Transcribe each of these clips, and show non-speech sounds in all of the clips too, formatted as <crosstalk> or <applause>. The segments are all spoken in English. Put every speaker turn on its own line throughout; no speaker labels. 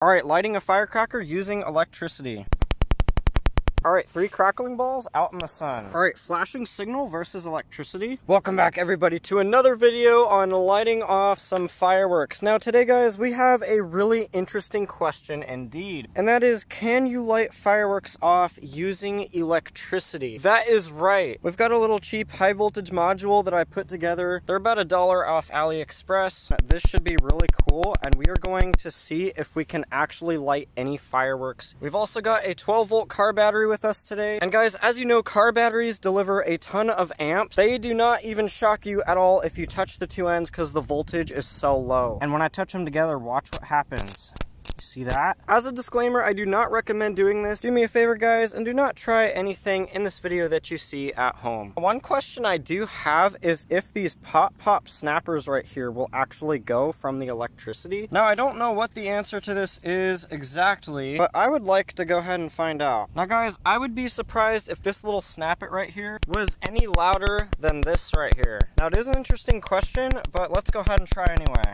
All right, lighting a firecracker using electricity. All right, three crackling balls out in the sun. All right, flashing signal versus electricity. Welcome back everybody to another video on lighting off some fireworks. Now today guys, we have a really interesting question indeed. And that is, can you light fireworks off using electricity? That is right. We've got a little cheap high voltage module that I put together. They're about a dollar off AliExpress. This should be really cool and we are going to see if we can actually light any fireworks. We've also got a 12 volt car battery with us today. And guys, as you know, car batteries deliver a ton of amps. They do not even shock you at all if you touch the two ends because the voltage is so low. And when I touch them together, watch what happens. See that? As a disclaimer, I do not recommend doing this. Do me a favor, guys, and do not try anything in this video that you see at home. One question I do have is if these pop-pop snappers right here will actually go from the electricity. Now, I don't know what the answer to this is exactly, but I would like to go ahead and find out. Now, guys, I would be surprised if this little snap it right here was any louder than this right here. Now, it is an interesting question, but let's go ahead and try anyway.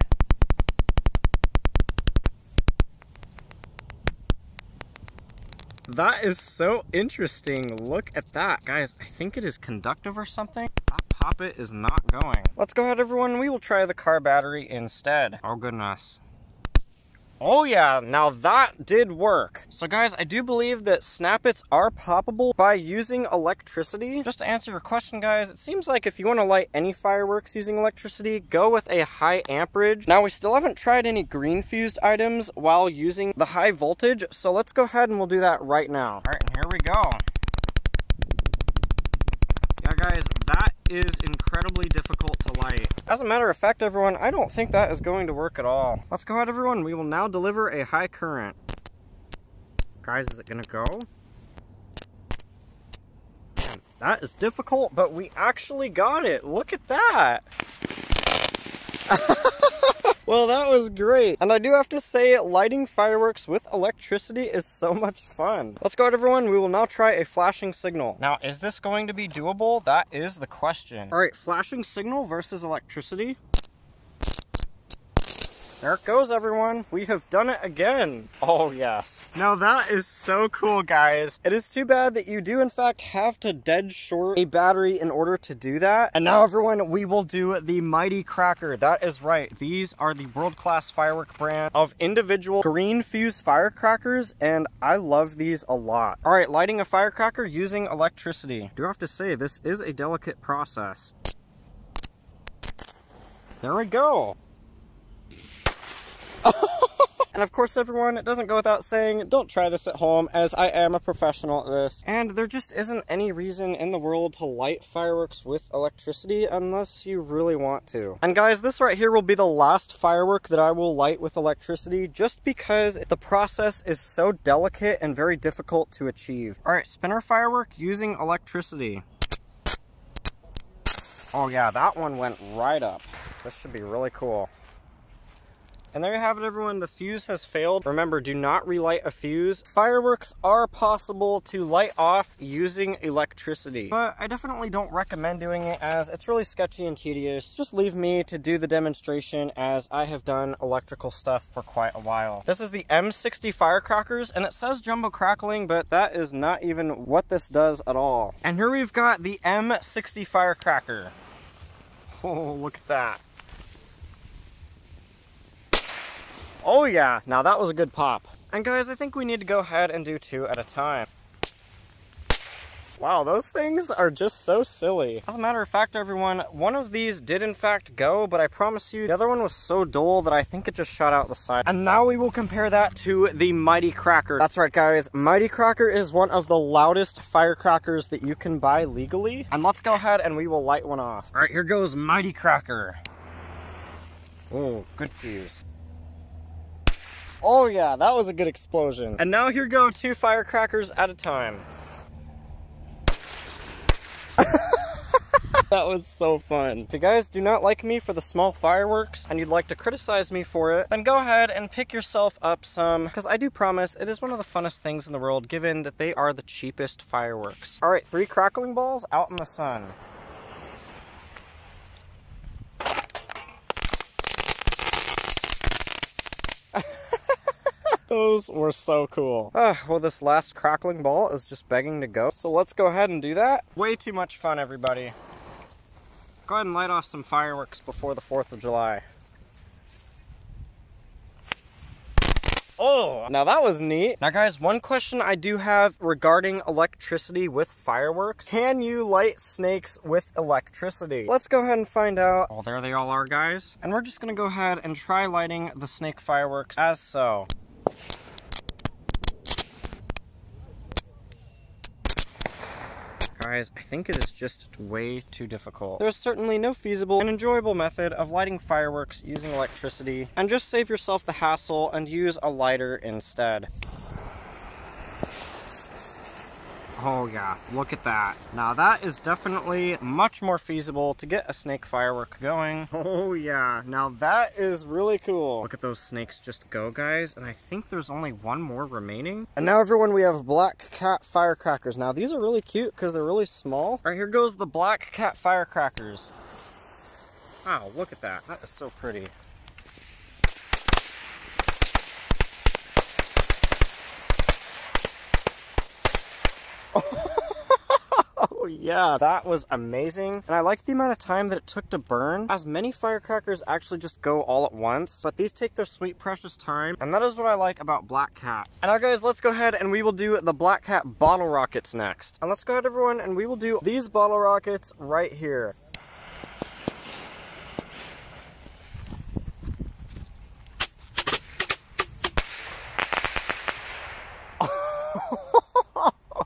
That is so interesting. Look at that. Guys, I think it is conductive or something. That poppet is not going. Let's go ahead, everyone. We will try the car battery instead. Oh, goodness. Oh yeah, now that did work. So guys, I do believe that Snappets are poppable by using electricity. Just to answer your question guys, it seems like if you want to light any fireworks using electricity, go with a high amperage. Now we still haven't tried any green fused items while using the high voltage, so let's go ahead and we'll do that right now. All right, and here we go. Yeah guys, that is incredibly difficult to light. As a matter of fact, everyone, I don't think that is going to work at all. Let's go ahead, everyone. We will now deliver a high current. Guys, is it gonna go? Man, that is difficult, but we actually got it. Look at that. <laughs> Well, that was great. And I do have to say, lighting fireworks with electricity is so much fun. Let's go, out, everyone. We will now try a flashing signal. Now, is this going to be doable? That is the question. All right, flashing signal versus electricity. There it goes, everyone. We have done it again. Oh, yes. Now, that is so cool, guys. It is too bad that you do, in fact, have to dead short a battery in order to do that. And now, everyone, we will do the Mighty Cracker. That is right. These are the world-class firework brand of individual green fuse firecrackers, and I love these a lot. All right, lighting a firecracker using electricity. I do have to say, this is a delicate process. There we go. <laughs> and of course, everyone, it doesn't go without saying, don't try this at home, as I am a professional at this. And there just isn't any reason in the world to light fireworks with electricity unless you really want to. And guys, this right here will be the last firework that I will light with electricity, just because the process is so delicate and very difficult to achieve. All right, spinner firework using electricity. Oh yeah, that one went right up. This should be really cool. And there you have it everyone, the fuse has failed. Remember, do not relight a fuse. Fireworks are possible to light off using electricity, but I definitely don't recommend doing it as it's really sketchy and tedious. Just leave me to do the demonstration as I have done electrical stuff for quite a while. This is the M60 firecrackers and it says jumbo crackling, but that is not even what this does at all. And here we've got the M60 firecracker. <laughs> Oh, look at that. Oh yeah, now that was a good pop. And guys, I think we need to go ahead and do two at a time. Wow, those things are just so silly. As a matter of fact, everyone, one of these did in fact go, but I promise you, the other one was so dull that I think it just shot out the side. And now we will compare that to the Mighty Cracker. That's right, guys. Mighty Cracker is one of the loudest firecrackers that you can buy legally. And let's go ahead and we will light one off. All right, here goes Mighty Cracker. Oh, good fuse. Oh yeah, that was a good explosion. And now here go two firecrackers at a time. <laughs> that was so fun. If you guys do not like me for the small fireworks and you'd like to criticize me for it, then go ahead and pick yourself up some, because I do promise it is one of the funnest things in the world given that they are the cheapest fireworks. All right, three crackling balls out in the sun. <laughs> Those were so cool. Uh, well, this last crackling ball is just begging to go. So let's go ahead and do that. Way too much fun, everybody. Go ahead and light off some fireworks before the 4th of July. Oh, now that was neat. Now guys, one question I do have regarding electricity with fireworks. Can you light snakes with electricity? Let's go ahead and find out. Oh, there they all are, guys. And we're just gonna go ahead and try lighting the snake fireworks as so. Guys, I think it is just way too difficult. There's certainly no feasible and enjoyable method of lighting fireworks using electricity, and just save yourself the hassle and use a lighter instead. Oh yeah, look at that. Now that is definitely much more feasible to get a snake firework going. <laughs> Oh yeah, now that is really cool. Look at those snakes just go, guys. And I think there's only one more remaining. And now everyone, we have Black Cat firecrackers. Now these are really cute because they're really small. All right, here goes the Black Cat firecrackers. Wow, look at that. That is so pretty. <laughs> oh yeah, that was amazing. And I like the amount of time that it took to burn, as many firecrackers actually just go all at once, but these take their sweet precious time, and that is what I like about Black Cat. And now guys, let's go ahead and we will do the Black Cat bottle rockets next. And let's go ahead everyone, and we will do these bottle rockets right here.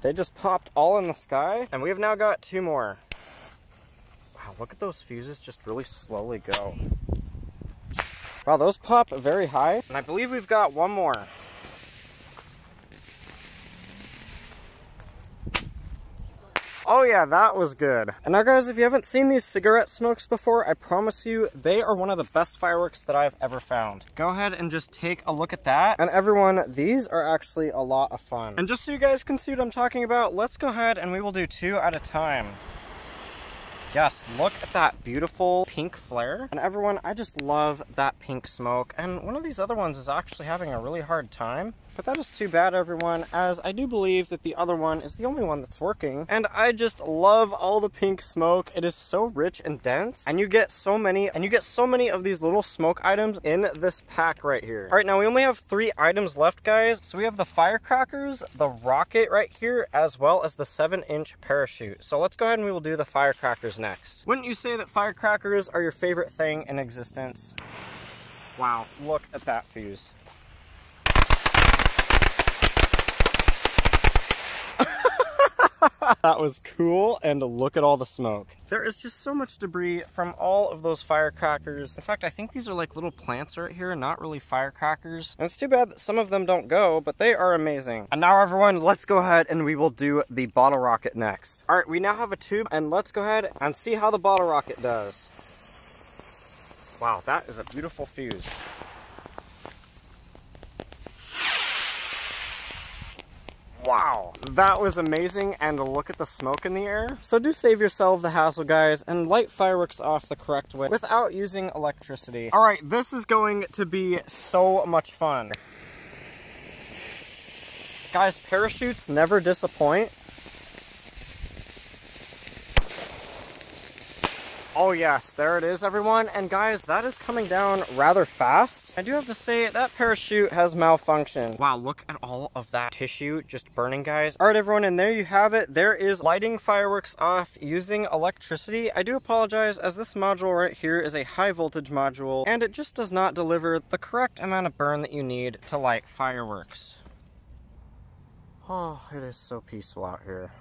They just popped all in the sky, and we have now got two more. Wow, look at those fuses just really slowly go. Wow, those pop very high, and I believe we've got one more. Oh yeah, that was good. And now guys, if you haven't seen these cigarette smokes before, I promise you, they are one of the best fireworks that I've ever found. Go ahead and just take a look at that. And everyone, these are actually a lot of fun. And just so you guys can see what I'm talking about, let's go ahead and we will do two at a time. Yes, look at that beautiful pink flare. And everyone, I just love that pink smoke. And one of these other ones is actually having a really hard time. But that is too bad, everyone, as I do believe that the other one is the only one that's working. And I just love all the pink smoke. It is so rich and dense. And you get so many, and you get so many of these little smoke items in this pack right here. All right, now we only have three items left, guys. So we have the firecrackers, the rocket right here, as well as the seven inch parachute. So let's go ahead and we will do the firecrackers next. Wouldn't you say that firecrackers are your favorite thing in existence? Wow, look at that fuse. That was cool, and look at all the smoke. There is just so much debris from all of those firecrackers. In fact, I think these are like little plants right here, not really firecrackers. And it's too bad that some of them don't go, but they are amazing. And now everyone, let's go ahead and we will do the bottle rocket next. All right, we now have a tube, and let's go ahead and see how the bottle rocket does. Wow, that is a beautiful fuse. Wow, that was amazing, and look at the smoke in the air. So do save yourself the hassle, guys, and light fireworks off the correct way without using electricity. All right, this is going to be so much fun. Guys, parachutes never disappoint. Oh yes, there it is everyone. And guys, that is coming down rather fast. I do have to say that parachute has malfunctioned. Wow, look at all of that tissue just burning guys. All right everyone, and there you have it. There is lighting fireworks off using electricity. I do apologize as this module right here is a high voltage module and it just does not deliver the correct amount of burn that you need to light fireworks. Oh, it is so peaceful out here.